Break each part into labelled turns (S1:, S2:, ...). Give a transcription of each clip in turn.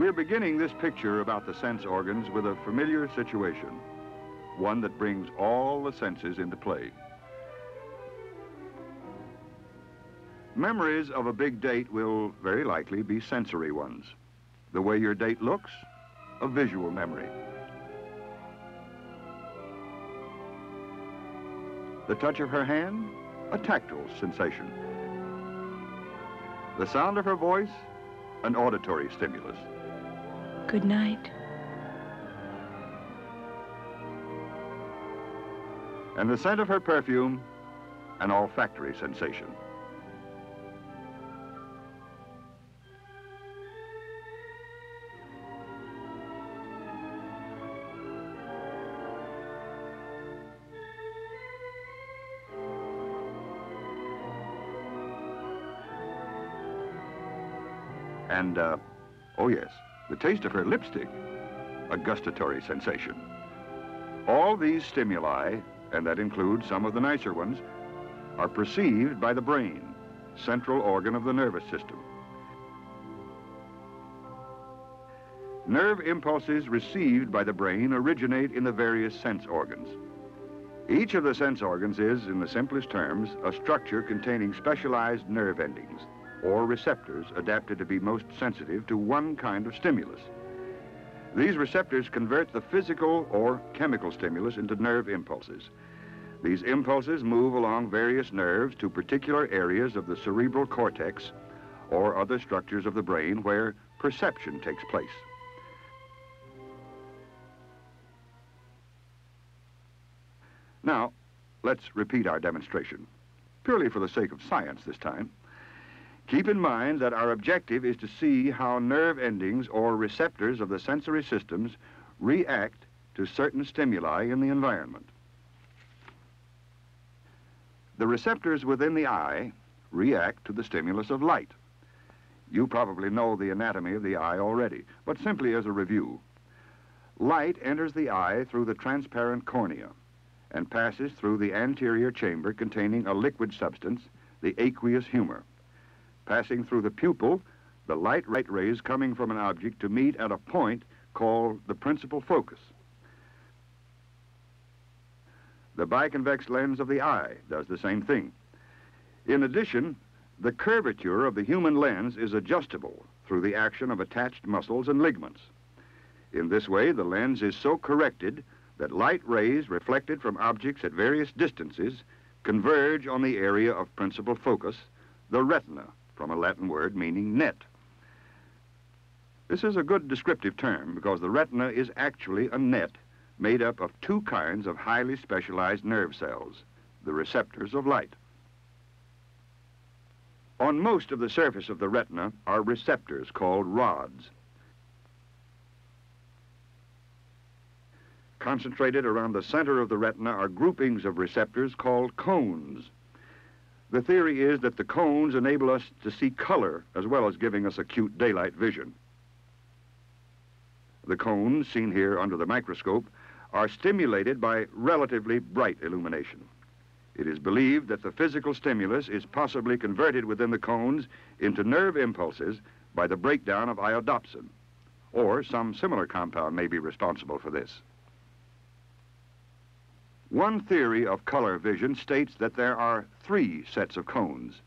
S1: We're beginning this picture about the sense organs with a familiar situation, one that brings all the senses into play. Memories of a big date will very likely be sensory ones. The way your date looks, a visual memory. The touch of her hand, a tactile sensation. The sound of her voice, an auditory stimulus.
S2: Good night.
S1: And the scent of her perfume, an olfactory sensation. And, uh, oh yes, the taste of her lipstick, a gustatory sensation. All these stimuli, and that includes some of the nicer ones, are perceived by the brain, central organ of the nervous system. Nerve impulses received by the brain originate in the various sense organs. Each of the sense organs is, in the simplest terms, a structure containing specialized nerve endings or receptors adapted to be most sensitive to one kind of stimulus. These receptors convert the physical or chemical stimulus into nerve impulses. These impulses move along various nerves to particular areas of the cerebral cortex or other structures of the brain where perception takes place. Now, let's repeat our demonstration, purely for the sake of science this time. Keep in mind that our objective is to see how nerve endings or receptors of the sensory systems react to certain stimuli in the environment. The receptors within the eye react to the stimulus of light. You probably know the anatomy of the eye already, but simply as a review. Light enters the eye through the transparent cornea and passes through the anterior chamber containing a liquid substance, the aqueous humor. Passing through the pupil, the light rays coming from an object to meet at a point called the principal focus. The biconvex lens of the eye does the same thing. In addition, the curvature of the human lens is adjustable through the action of attached muscles and ligaments. In this way, the lens is so corrected that light rays reflected from objects at various distances converge on the area of principal focus, the retina, from a Latin word meaning net. This is a good descriptive term because the retina is actually a net made up of two kinds of highly specialized nerve cells, the receptors of light. On most of the surface of the retina are receptors called rods. Concentrated around the center of the retina are groupings of receptors called cones. The theory is that the cones enable us to see color as well as giving us acute daylight vision. The cones, seen here under the microscope, are stimulated by relatively bright illumination. It is believed that the physical stimulus is possibly converted within the cones into nerve impulses by the breakdown of iodopsin, or some similar compound may be responsible for this. One theory of color vision states that there are three sets of cones.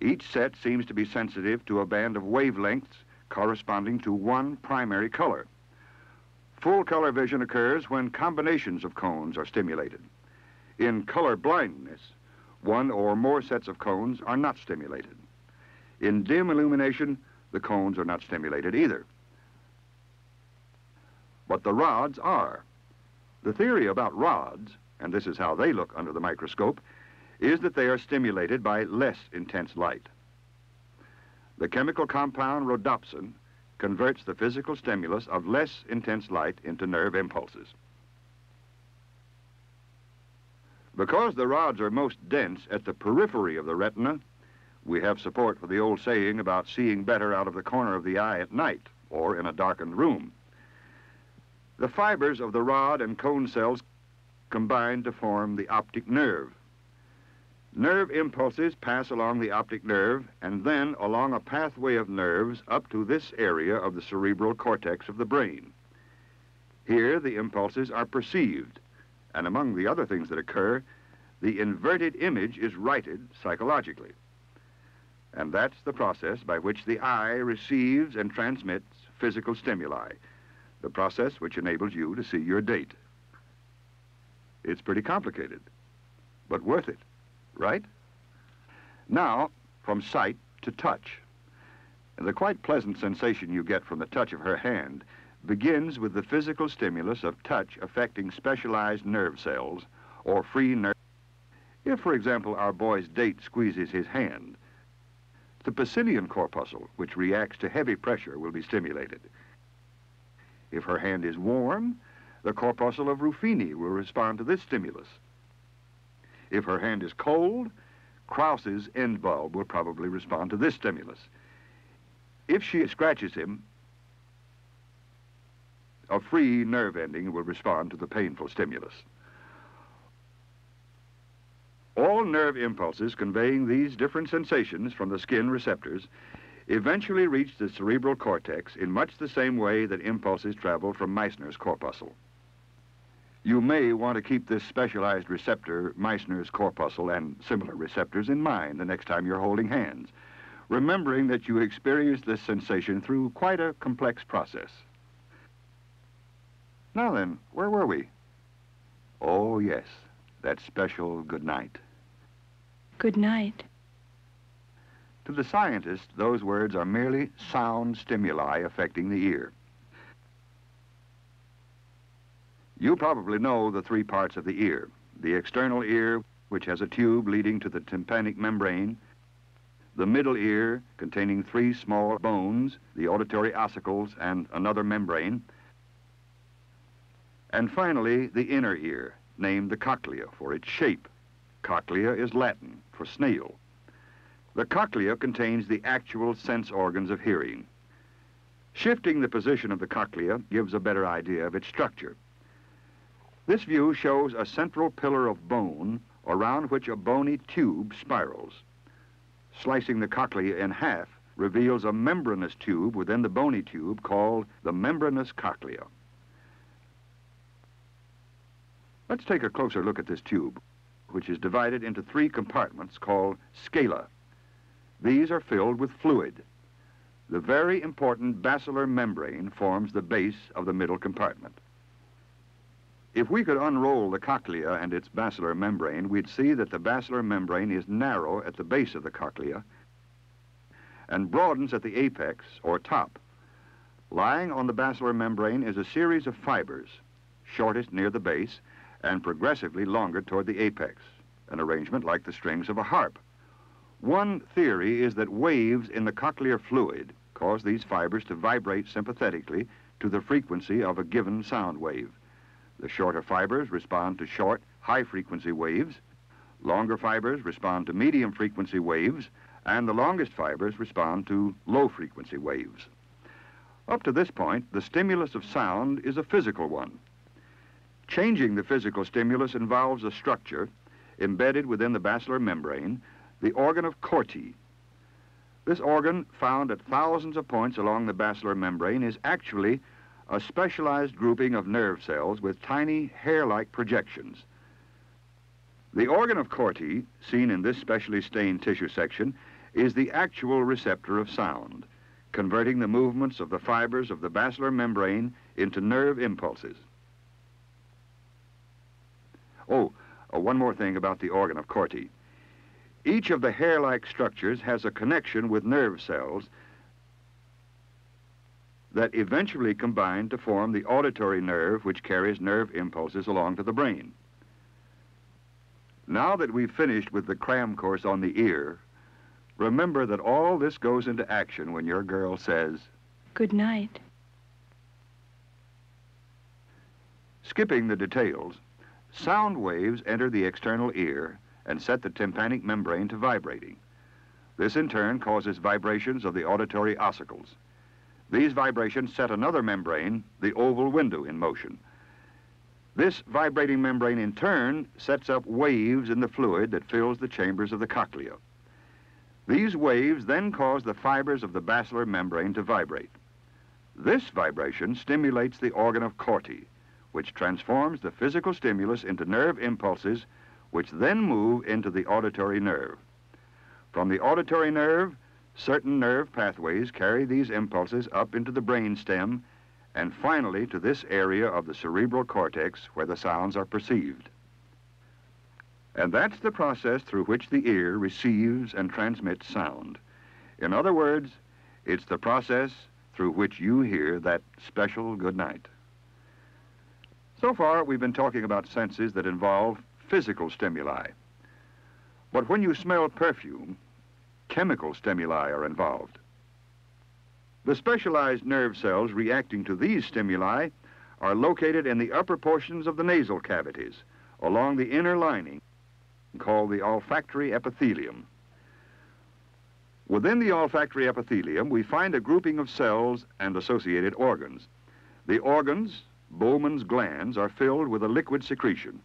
S1: Each set seems to be sensitive to a band of wavelengths corresponding to one primary color. Full color vision occurs when combinations of cones are stimulated. In color blindness, one or more sets of cones are not stimulated. In dim illumination, the cones are not stimulated either. But the rods are. The theory about rods, and this is how they look under the microscope, is that they are stimulated by less intense light. The chemical compound rhodopsin converts the physical stimulus of less intense light into nerve impulses. Because the rods are most dense at the periphery of the retina, we have support for the old saying about seeing better out of the corner of the eye at night or in a darkened room. The fibers of the rod and cone cells combine to form the optic nerve. Nerve impulses pass along the optic nerve and then along a pathway of nerves up to this area of the cerebral cortex of the brain. Here, the impulses are perceived, and among the other things that occur, the inverted image is righted psychologically. And that's the process by which the eye receives and transmits physical stimuli, the process which enables you to see your date. It's pretty complicated, but worth it, right? Now, from sight to touch. The quite pleasant sensation you get from the touch of her hand begins with the physical stimulus of touch affecting specialized nerve cells or free nerve. If, for example, our boy's date squeezes his hand, the Pacinian corpuscle, which reacts to heavy pressure, will be stimulated. If her hand is warm, the corpuscle of Ruffini will respond to this stimulus. If her hand is cold, Krause's end bulb will probably respond to this stimulus. If she scratches him, a free nerve ending will respond to the painful stimulus. All nerve impulses conveying these different sensations from the skin receptors eventually reach the cerebral cortex in much the same way that impulses travel from Meissner's corpuscle. You may want to keep this specialized receptor, Meissner's corpuscle, and similar receptors in mind the next time you're holding hands, remembering that you experience this sensation through quite a complex process. Now then, where were we? Oh, yes, that special good night.
S2: Good night.
S1: To the scientist, those words are merely sound stimuli affecting the ear. You probably know the three parts of the ear. The external ear, which has a tube leading to the tympanic membrane, the middle ear, containing three small bones, the auditory ossicles, and another membrane, and finally, the inner ear, named the cochlea for its shape. Cochlea is Latin for snail. The cochlea contains the actual sense organs of hearing. Shifting the position of the cochlea gives a better idea of its structure. This view shows a central pillar of bone around which a bony tube spirals. Slicing the cochlea in half reveals a membranous tube within the bony tube called the membranous cochlea. Let's take a closer look at this tube, which is divided into three compartments called scala. These are filled with fluid. The very important basilar membrane forms the base of the middle compartment. If we could unroll the cochlea and its basilar membrane, we'd see that the basilar membrane is narrow at the base of the cochlea and broadens at the apex, or top. Lying on the basilar membrane is a series of fibers, shortest near the base and progressively longer toward the apex, an arrangement like the strings of a harp. One theory is that waves in the cochlear fluid cause these fibers to vibrate sympathetically to the frequency of a given sound wave. The shorter fibers respond to short, high-frequency waves. Longer fibers respond to medium-frequency waves. And the longest fibers respond to low-frequency waves. Up to this point, the stimulus of sound is a physical one. Changing the physical stimulus involves a structure embedded within the basilar membrane, the organ of Corti. This organ, found at thousands of points along the basilar membrane, is actually a specialized grouping of nerve cells with tiny hair-like projections. The organ of Corti, seen in this specially stained tissue section, is the actual receptor of sound, converting the movements of the fibers of the basilar membrane into nerve impulses. Oh, uh, one more thing about the organ of Corti. Each of the hair-like structures has a connection with nerve cells that eventually combine to form the auditory nerve which carries nerve impulses along to the brain. Now that we've finished with the cram course on the ear, remember that all this goes into action when your girl says,
S2: Good night.
S1: Skipping the details, sound waves enter the external ear and set the tympanic membrane to vibrating. This in turn causes vibrations of the auditory ossicles. These vibrations set another membrane, the oval window, in motion. This vibrating membrane in turn sets up waves in the fluid that fills the chambers of the cochlea. These waves then cause the fibers of the basilar membrane to vibrate. This vibration stimulates the organ of Corti, which transforms the physical stimulus into nerve impulses, which then move into the auditory nerve. From the auditory nerve, certain nerve pathways carry these impulses up into the brain stem and finally to this area of the cerebral cortex where the sounds are perceived. And that's the process through which the ear receives and transmits sound. In other words, it's the process through which you hear that special good night. So far, we've been talking about senses that involve physical stimuli. But when you smell perfume, chemical stimuli are involved. The specialized nerve cells reacting to these stimuli are located in the upper portions of the nasal cavities, along the inner lining, called the olfactory epithelium. Within the olfactory epithelium, we find a grouping of cells and associated organs. The organs, Bowman's glands, are filled with a liquid secretion.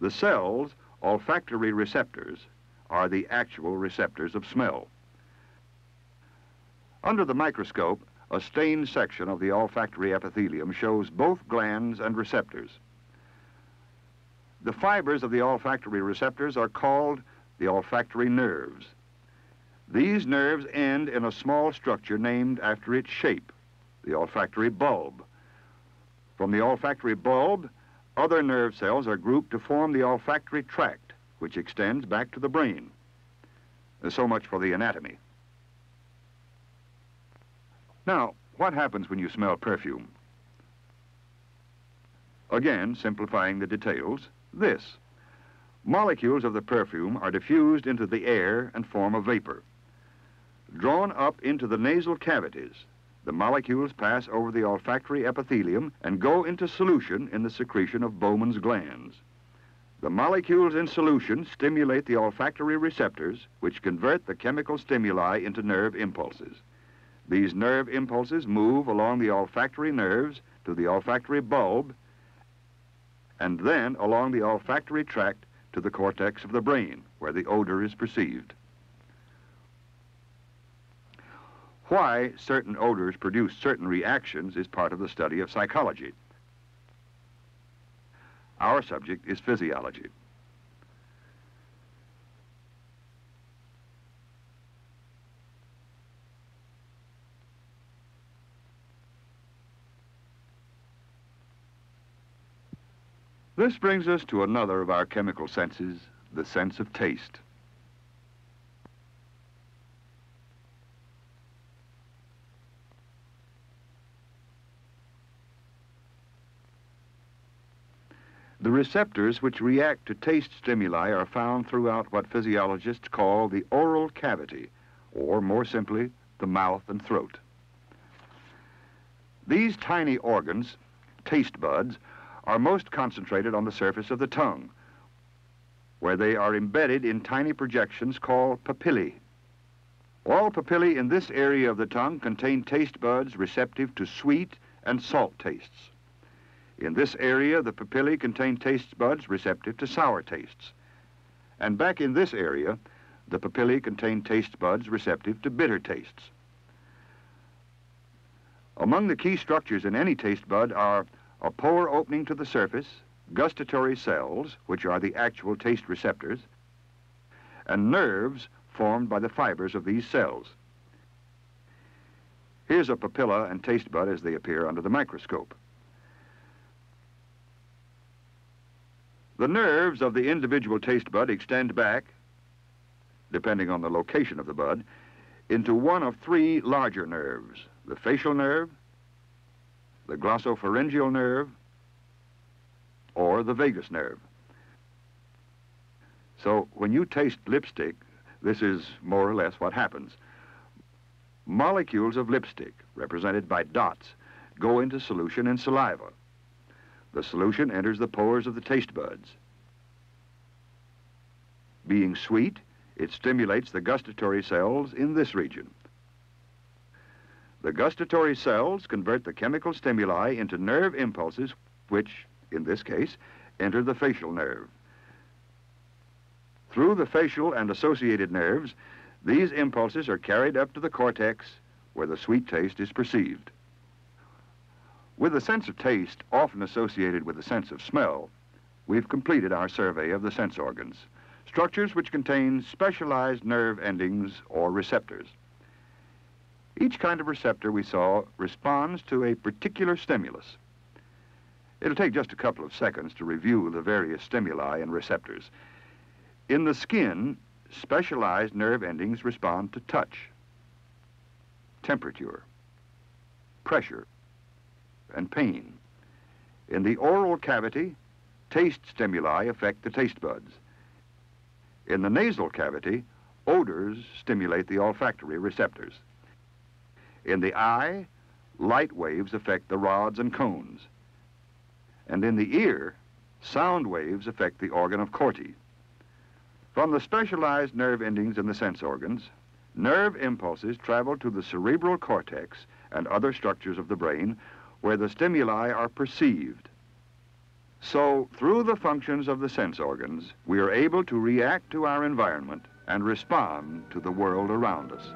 S1: The cells, olfactory receptors, are the actual receptors of smell. Under the microscope, a stained section of the olfactory epithelium shows both glands and receptors. The fibers of the olfactory receptors are called the olfactory nerves. These nerves end in a small structure named after its shape, the olfactory bulb. From the olfactory bulb, other nerve cells are grouped to form the olfactory tract, which extends back to the brain. Uh, so much for the anatomy. Now, what happens when you smell perfume? Again, simplifying the details, this. Molecules of the perfume are diffused into the air and form a vapor. Drawn up into the nasal cavities, the molecules pass over the olfactory epithelium and go into solution in the secretion of Bowman's glands. The molecules in solution stimulate the olfactory receptors, which convert the chemical stimuli into nerve impulses. These nerve impulses move along the olfactory nerves to the olfactory bulb and then along the olfactory tract to the cortex of the brain, where the odor is perceived. Why certain odors produce certain reactions is part of the study of psychology. Our subject is physiology. This brings us to another of our chemical senses, the sense of taste. Receptors which react to taste stimuli are found throughout what physiologists call the oral cavity, or more simply, the mouth and throat. These tiny organs, taste buds, are most concentrated on the surface of the tongue, where they are embedded in tiny projections called papillae. All papillae in this area of the tongue contain taste buds receptive to sweet and salt tastes. In this area, the papillae contain taste buds receptive to sour tastes. And back in this area, the papillae contain taste buds receptive to bitter tastes. Among the key structures in any taste bud are a pore opening to the surface, gustatory cells, which are the actual taste receptors, and nerves formed by the fibers of these cells. Here's a papilla and taste bud as they appear under the microscope. The nerves of the individual taste bud extend back, depending on the location of the bud, into one of three larger nerves, the facial nerve, the glossopharyngeal nerve, or the vagus nerve. So when you taste lipstick, this is more or less what happens. Molecules of lipstick, represented by dots, go into solution in saliva. The solution enters the pores of the taste buds. Being sweet, it stimulates the gustatory cells in this region. The gustatory cells convert the chemical stimuli into nerve impulses, which, in this case, enter the facial nerve. Through the facial and associated nerves, these impulses are carried up to the cortex where the sweet taste is perceived. With the sense of taste often associated with the sense of smell, we've completed our survey of the sense organs, structures which contain specialized nerve endings or receptors. Each kind of receptor we saw responds to a particular stimulus. It'll take just a couple of seconds to review the various stimuli and receptors. In the skin, specialized nerve endings respond to touch, temperature, pressure, and pain. In the oral cavity, taste stimuli affect the taste buds. In the nasal cavity, odors stimulate the olfactory receptors. In the eye, light waves affect the rods and cones. And in the ear, sound waves affect the organ of Corti. From the specialized nerve endings in the sense organs, nerve impulses travel to the cerebral cortex and other structures of the brain where the stimuli are perceived. So, through the functions of the sense organs, we are able to react to our environment and respond to the world around us.